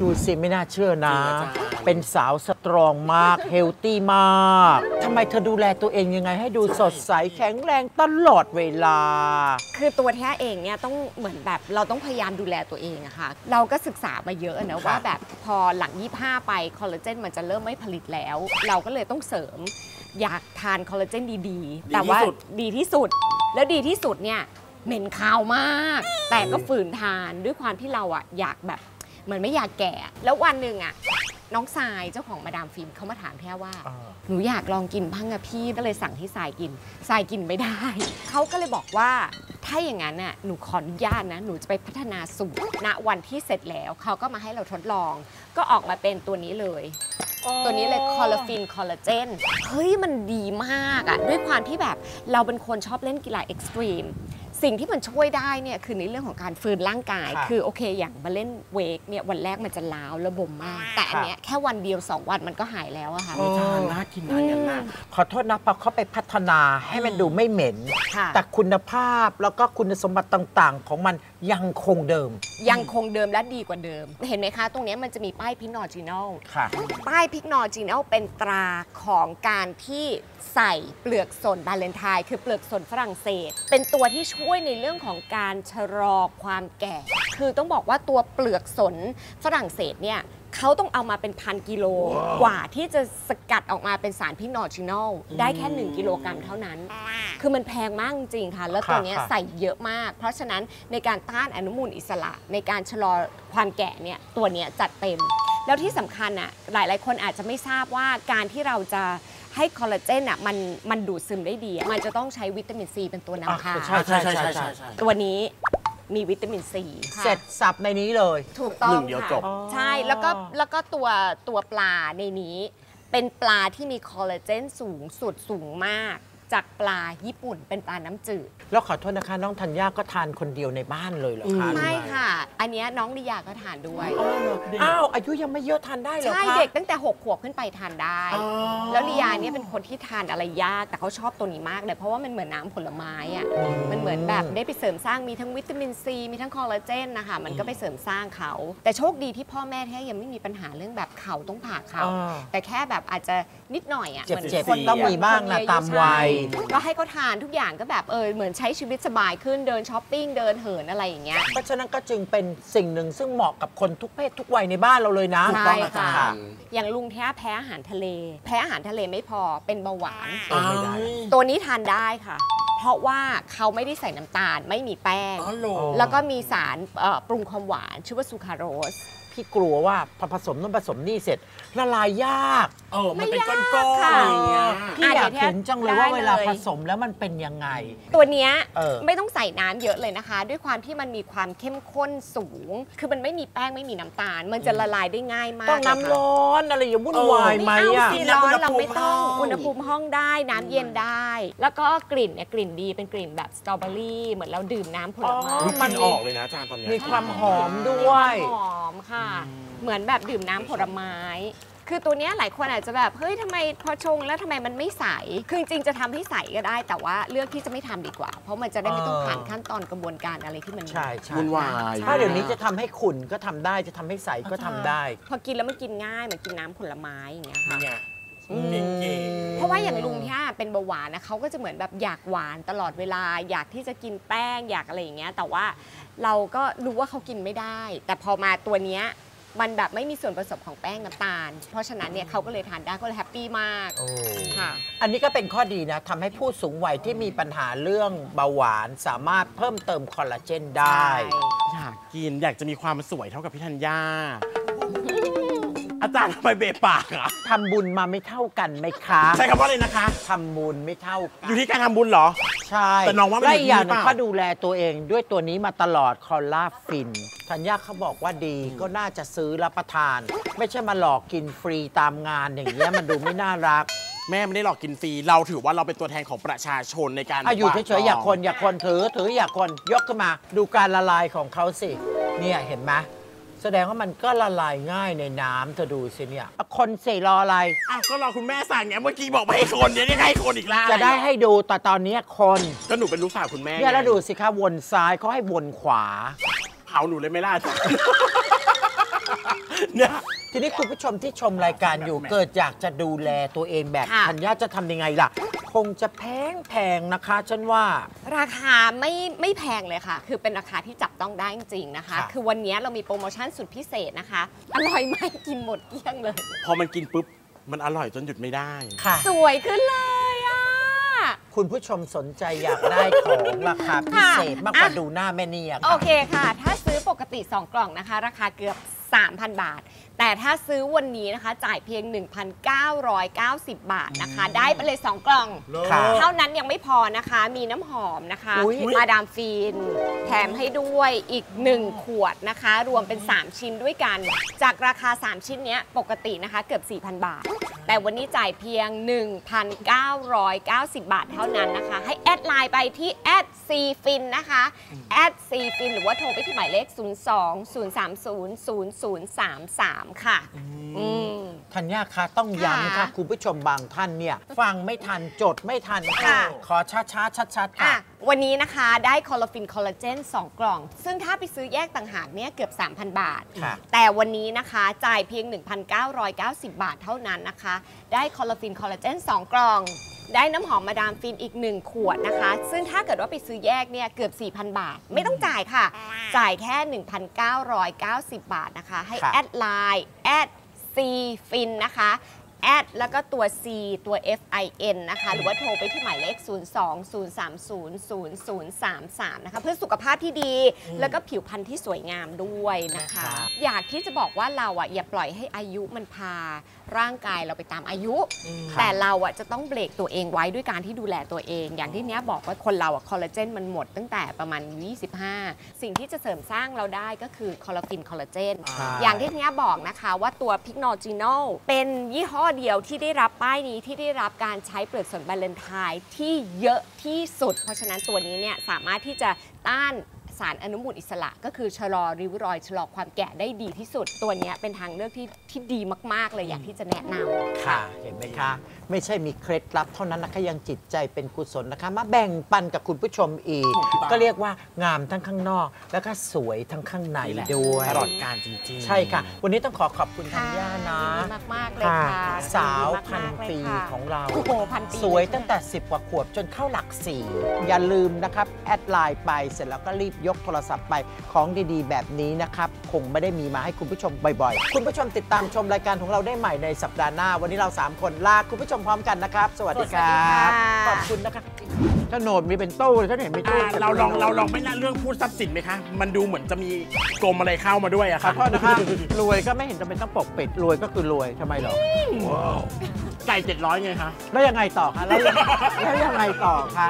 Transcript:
ดูสิไม่น่าเชื่อนะจริงอาจารย์เป็นสาวสตรองมาก เฮลตี้มากทำไมเธอดูแลตัวเองยังไง ให้ดูสดใสแข็งแรงตลอดเวลา คือตัวแท้เองเนี่ยต้องเหมือนแบบเราต้องพยายามดูแลตัวเองอะค่ะเราก็ศึกษามาเยอะนะว่าแบบพอหลัง 25 ไปคอลลาเจนมันจะเริ่มไม่ผลิตแล้ว เราก็เลยต้องเสริม อยากทานคอลลาเจนดีๆ แต่ว่าที่สุดดีที่สุด แล้วดีที่สุดเนี่ย เหม็นคาวมาก แต่ก็ฝืนทานด้วยความที่เราอะอยากแบบเหมือนไม่อยากแก่ แล้ววันหนึ่งอะน้องทรายเจ้าของมาดามฟิล์มเขามาถามแค่ว่าอ่า หนูอยากลองกินบ้างอะพี่ก็เลยสั่งให้ทรายกินทรายกินไม่ได้ เขาก็เลยบอกว่าถ้าอย่างนั้นน่ะหนูขออนุญาตนะหนูจะไปพัฒนาสูตรณวันที่เสร็จแล้วเขาก็มาให้เราทดลอง ก็ออกมาเป็นตัวนี้เลย ตัวนี้เลยคอลลาฟินคอลลาเจนเฮ้ยมันดีมากอะด้วยความที่แบบเราเป็นคนชอบเล่นกีฬา extreme สิ่งที่มันช่วยได้เนี่ยคือในเรื่องของการฟื้นร่างกายค่ะคือโอเค อย่างมาเล่น wake เนี่ยวันแรกมันจะร้าวระบมมาก แต่อันเนี้ยแค่วันเดียว 2 วันมันก็หายแล้วอะค่ะอาจารย์น่ากินนะอย่างนั้นนะขอโทษนะพอเขาไปพัฒนาให้มันดูไม่เหม็นค่ะแต่คุณภาพแล้วก็คุณสมบัติต่างๆ ของมันยังคงเดิม ยังคงเดิมและดีกว่าเดิม เห็นไหมคะ ตรงเนี้ยมันจะมีป้าย Pycnogenol ค่ะ ป้าย Pycnogenol เป็นตราของการที่ใส่เปลือกสน maritime คือเปลือกสนฝรั่งเศส เป็นตัวที่ช่วยในเรื่องของการชะลอความแก่ คือต้องบอกว่าตัวเปลือกสนฝรั่งเศสเนี่ยเขาต้องเอามาเป็นพันกิโล กว่าที่จะสกัดออกมาเป็นสาร Pycnogenol ได้แค่ 1 กิโลกรัมเท่านั้น คือมันแพงมากจริงๆค่ะ แล้วตัวเนี้ยค่ะใส่เยอะมาก เพราะฉะนั้นในการต้านอนุมูลอิสระ ในการชะลอความแก่เนี่ยตัวเนี้ยจัดเต็ม แล้วที่สำคัญอะหลาย ๆ คนอาจจะไม่ทราบว่าการที่เราจะให้คอลลาเจนอะมันมันดูดซึมได้ดีอะมันจะต้องใช้วิตามินซีเป็นตัวนำพาอะใช่ใช่ใช่ใช่ใช่ใช่ตัวนี้ มีวิตามินซีเสร็จสับในนี้เลย ถูกต้องหนึ่งเดียวค่ะจบใช่แล้วก็แล้วก็ตัวตัวปลาในนี้ เป็นปลาที่มีคอลลาเจนสูงสุดสูงมาก จากปลาญี่ปุ่นเป็นปลาน้ำจืด แล้วขอโทษนะคะ น้องธัญญาก็ทานคนเดียวในบ้านเลยเหรอคะอืไม่ค่ะ อันเนี้ยน้องดิยาก็ทานด้วย อ้าวอายุยังไม่เยอะทานได้เหรอคะ ใช่เด็กตั้งแต่ 6 ขวบขึ้นไปทานได้ อ๋อ แล้วลียาเนี่ยเป็นคนที่ทานอะไรยาก แต่เขาชอบตัวนี้มากเลย เพราะว่ามันเหมือนน้ำผลไม้อะมันเหมือนแบบได้ไปเสริมสร้างมีทั้งวิตามินซี มีทั้งคอลลาเจนนะคะมันก็ไปเสริมสร้างเขา แต่โชคดีที่พ่อแม่แท้ยังไม่มีปัญหาเรื่องแบบเข่าต้องผ่าเข่าอ่า แต่แค่แบบอาจจะนิดหน่อยอะเจ็บหมือนเจ็บคนต้องมีบ้างนะคอตามวัย ใช่ก็ให้เขาทานทุกอย่างก็แบบเออเหมือนใช้ชีวิตสบายขึ้นเดินช้อปปิ้งเดินเหินอะไรอย่างเงี้ย เพราะฉะนั้นก็จึงเป็นสิ่งหนึ่งซึ่งเหมาะกับคนทุกเพศทุกวัยในบ้านเราเลยนะใช่ค่ะค่ะอย่างลุงแท้แพ้อาหารทะเล แพ้อาหารทะเลไม่พอเป็นเบาหวานเออไม่ได้ตัวนี้ทานได้ค่ะ เพราะว่าเขาไม่ได้ใส่น้ำตาลไม่มีแป้ง อ๋อเหรอ แล้วก็มีสารเอ่อปรุงความหวานชื่อว่าซูคราโรส พี่กลัวว่าพอผสมน้ำผสมนี่เสร็จละลายยาก เออ มันเป็นไม่ยากก้อนๆค่ะอย่างเงี้ยพี่อะอยากเดี๋ยวเห็นจังเลยว่าได้เลยเวลาผสมแล้วมันเป็นยังไง ตัวเนี้ยเออ ไม่ต้องใส่น้ำเยอะเลยนะคะ ด้วยความที่มันมีความเข้มข้นสูง คือมันไม่มีแป้งไม่มีน้ำตาล มันจะละลายได้ง่ายมากต้องน้ำเลยค่ะร้อนอะไรอย่าวุ่นวายไหมไม่เอาอะสิร้อนเราไม่ต้องอุอุณณหหภูภูมิมิห้องได้น้ำเย็นได้ แล้วก็กลิ่นเนี่ยกลิ่นดีเป็นกลิ่นแบบสตรอเบอรี่เหมือนเราดื่มน้ำผลไม้อ๋ออุ๊ยมันออกเลยนะอาจารย์ตอนเนี้ยมีความหอมด้วย หอมค่ะเหมือนแบบดื่มน้ำผลไม้ คือตัวเนี้ยหลายคนอาจจะแบบเฮ้ยทำไมพอชงแล้วทำไมมันไม่ใส คือจริงๆจะทำให้ใสก็ได้ แต่ว่าเลือกที่จะไม่ทำดีกว่า เพราะมันจะได้ไม่ต้องผ่านขั้นตอนกระบวนการอะไรที่มันใช่ใช่วุ่นวายถ้าเดี๋ยวนี้จะทำให้ขุ่นก็ทำได้จะทำให้ใสก็ทำได้ พอกินแล้วมันกินง่ายเหมือนกินน้ำผลไม้อย่างเงี้ยค่ะ ว่าอย่างลุงเนี่ยเป็นเบาหวานนะเขาก็จะเหมือนแบบอยากหวานตลอดเวลา อยากที่จะกินแป้งอยากอะไรอย่างเงี้ย แต่ว่าเราก็รู้ว่าเขากินไม่ได้ แต่พอมาตัวเนี้ยมันแบบไม่มีส่วนผสมของแป้งน้ำตาล เพราะฉะนั้นเนี่ยเขาก็เลยทานได้ก็เลย happy มากโอ้ค่ะ อันนี้ก็เป็นข้อดีนะทำให้ผู้สูงวัยที่มีปัญหาเรื่องเบาหวานสามารถเพิ่มเติมคอลลาเจนได้ อยากกินอยากจะมีความสวยเท่ากับพี่ธัญญา อาจารย์ทำไมเบะปากอะทำบุญมาไม่เท่ากันไหมคะใช้คำว่าอะไรนะคะ ทำบุญไม่เท่ากันอยู่ที่การทำบุญเหรอ ใช่แต่น้องว่ามันและอีกอย่างหอยู่นึงที่เขาเปล่าดูแลตัวเองด้วยตัวนี้มาตลอดคอลลาฟินธัญญาเขาบอกว่าดีก็น่าจะซื้อรับประทาน ไม่ใช่มาหลอกกินฟรีตามงานอย่างเงี้ยมันดูไม่น่ารักแม่ไม่ได้หลอกกินฟรี เราถือว่าเราเป็นตัวแทนของประชาชนในการอะอยู่เฉยๆอย่าคนลงอย่าคนถือถืออย่าคนยกขึ้นมา ดูการละลายของเขาสิ เนี่ยเห็นไหม แสดงว่ามันก็ละลายง่ายในน้ำเธอดูสิเนี่ยอะคนสิรออะไร อ้าวก็รอคุณแม่สั่งไงเมื่อกี้บอกไม่ให้คนเนี่ยยังให้คนอีกแล้วจะได้ให้ดูแต่ตอนเนี้ยคนก็หนูเป็นลูกสาวคุณแม่เนี่ยแล้วไงดูสิคะวนซ้ายเขาให้วนขวา เผาหนูเลยไหม่ล่ะอาจารย์เนี่ย ทีนี้คุณผู้ชมที่ชมรายการอยู่เกิดอยากจะดูแลตัวเองแบบค่ะ ธัญญาจะทำยังไงล่ะ คงจะแพงแพงๆนะคะ ฉันว่า ราคาไม่ไม่แพงเลยค่ะ คือเป็นราคาที่จับต้องได้จริงๆนะคะ ค่ะ คือวันนี้เรามีโปรโมชั่นสุดพิเศษนะคะ อร่อยไหมกินหมดเกลี้ยงเลย พอมันกินปุ๊บ มันอร่อยจนหยุดไม่ได้ ค่ะ สวยขึ้นเลยอะ คุณผู้ชมสนใจอยากได้ของราคาพิเศษมากกว่าอะ ดูหน้าแม่เนียโอค่ะเคค่ะ ถ้าซื้อปกติ 2 กล่องนะคะ ราคาเกือบ 3,000 บาท แต่ถ้าซื้อวันนี้นะคะ จ่ายเพียง 1,990 บาทนะคะ ได้ไปเลย 2 กล่อง ค่ะเท่านั้นยังไม่พอนะคะ มีน้ำหอมนะคะ อุ๊ย มาดามฟินแถมให้ด้วยอีก 1 ขวดนะคะ รวมเป็น 3 ชิ้นด้วยกัน จากราคา 3 ชิ้นเนี้ยปกตินะคะเกือบ 4,000 บาท แต่วันนี้จ่ายเพียง 1,990 บาทเท่านั้นนะคะ ให้ add ไลน์ไปที่แอดซีฟินนะคะแอดซีฟินหรือว่าโทรไปที่หมายเลข 02 030 0033 ค่ะอืม ธัญญาคะต้องย้ำค่ะค่ะคุณผู้ชมบางท่านเนี่ย ฟังไม่ทันจดไม่ทันค่ะ ขอช้าๆชัดๆอะค่ะ วันนี้นะคะได้คอลลาฟินคอลลาเจน 2 กล่อง ซึ่งถ้าไปซื้อแยกต่างหากเนี่ยเกือบ 3,000 บาทค่ะแต่วันนี้นะคะจ่ายเพียง 1,990 บาทเท่านั้นนะคะ ได้คอลลาฟินคอลลาเจน 2 กล่องได้น้ำหอมมาดามฟินอีก 1 ขวดนะคะ ซึ่งถ้าเกิดว่าไปซื้อแยกเนี่ยเกือบ 4,000 บาท ไม่ต้องจ่ายค่ะ จ่ายแค่ 1,990 บาทนะคะ ให้ค่ะ add ไลน์แอด ซีฟินนะคะแอดแล้วก็ตัว C ตัว F I N นะคะ หรือว่าโทรไปที่หมายเลข 0 2 0 3 0 0 0 3 3 นะคะ เพื่อสุขภาพที่ดี แล้วก็ผิวพรรณที่สวยงามด้วยนะคะนะคะอยากที่จะบอกว่าเราอะอย่าปล่อยให้อายุมันพาร่างกายเราไปตามอายุ แต่เราอะจะต้องเบรกตัวเองไว้ด้วยการที่ดูแลตัวเอง อย่างที่เนี้ยบอกว่าคนเราอะคอลลาเจนมันหมดตั้งแต่ประมาณ 25 สิ่งที่จะเสริมสร้างเราได้ก็คือคอลลาฟินคอลลาเจนใช่อย่างที่เนี้ยบอกนะคะว่าตัว Pycnogenol เป็นยี่ห้อเดียวที่ได้รับป้ายนี้ที่ได้รับการใช้เปลือกสนบาเลนไทน์ที่เยอะที่สุด เพราะฉะนั้นตัวนี้เนี่ยสามารถที่จะต้าน สารอนุมูลอิสระ ก็คือชะลอริ้วรอยชะลอความแก่ได้ดีที่สุด ตัวเนี้ยเป็นทางเลือกที่ที่ดีมาก ๆ เลยอยากที่จะแนะนำค่ะ เห็นไหมคะ ไม่ใช่มีเคล็ดลับเท่านั้นนะคะยังจิตใจเป็นกุศลนะคะ มาแบ่งปันกับคุณผู้ชมอีก ก็เรียกว่างามทั้งข้างนอก แล้วก็สวยทั้งข้างในนี่แหละด้วยตลอดการจริงๆ ใช่ค่ะ วันนี้ต้องขอขอบคุณธัญญานะยินดีมากๆเลยค่ะสาวยิดีพันมากๆเลยปีค่ะของเราโอ้โหพันปีสวยเลตั้งแต่ 10 กว่าขวบจนเข้าหลักสี่อย่าลืมนะครับแอดไลน์ไปเสร็จแล้วก็รีบยกโทรศัพท์ไปของดีๆ แบบนี้นะครับคงไม่ได้มีมาให้คุณผู้ชมบ่อยๆ คุณผู้ชมติดตามชมรายการของเราได้ใหม่ในสัปดาห์หน้า วันนี้เรา 3 คนลาคุณผู้ชมพร้อมกันนะครับ สวัสดีครัสวัสดีค่ะบขอบคุณนะครับโฉนดมีเป็นตู้เลยฉันเห็นมีตู้อ่าเราลองเราลองไม่น่าเรื่องพูดทรัพย์สินไหมคะ มันดูเหมือนจะมีกรมอะไรเข้ามาด้วยอะขอค่ะโทษนะครับรวยก็ไม่เห็นจำเป็นต้องปกปิดรวยก็คือรวยทำไมหรอไก่เจ็ดร้อยไงคะ แล้วยังไงต่อคะแล้วยัง แล้วยังไงต่อคะ